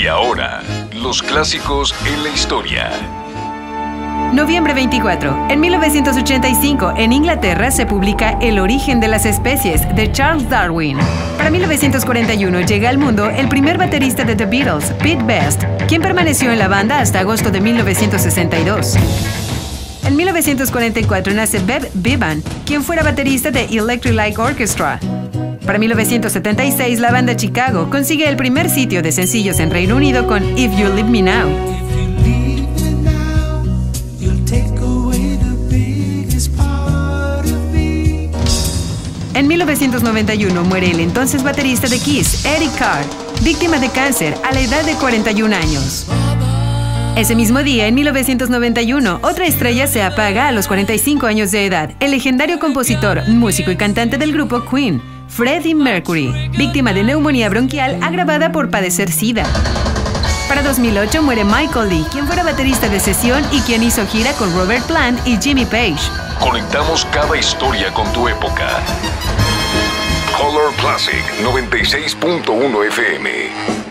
Y ahora, los clásicos en la historia. Noviembre 24. En 1985, en Inglaterra se publica El origen de las especies de Charles Darwin. Para 1941 llega al mundo el primer baterista de The Beatles, Pete Best, quien permaneció en la banda hasta agosto de 1962. En 1944 nace Bev Bevan, quien fuera baterista de Electric Light Orchestra. Para 1976, la banda Chicago consigue el primer sitio de sencillos en Reino Unido con If You Leave Me Now. En 1991 muere el entonces baterista de Kiss, Eric Carr, víctima de cáncer a la edad de 41 años. Ese mismo día, en 1991, otra estrella se apaga a los 45 años de edad, el legendario compositor, músico y cantante del grupo Queen, Freddie Mercury, víctima de neumonía bronquial agravada por padecer SIDA. Para 2008 muere Michael Lee, quien fuera baterista de sesión y quien hizo gira con Robert Plant y Jimmy Page. Conectamos cada historia con tu época. Color Classic 96.1 FM.